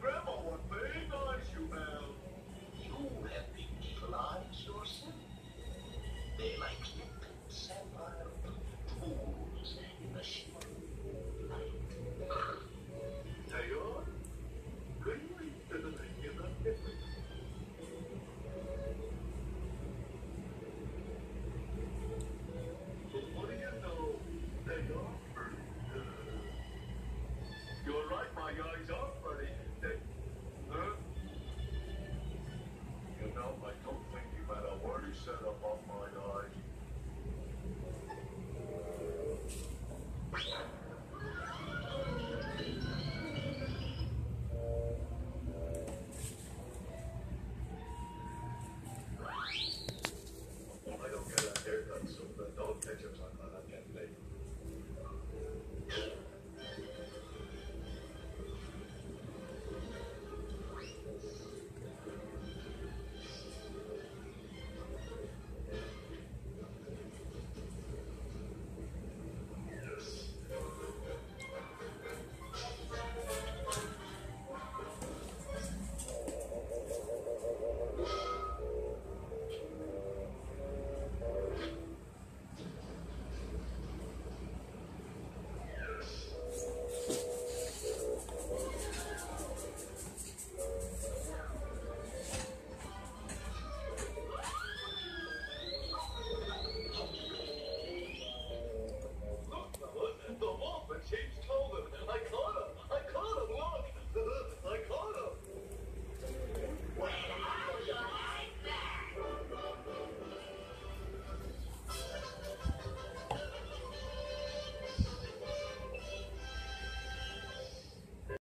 grandma was very nice, you have! You have big eyes yourself. They like limpets and pools in the shimmering light. Tayor, you're the the But what you? A word you my. I don't get a haircut, so dog pictures like that.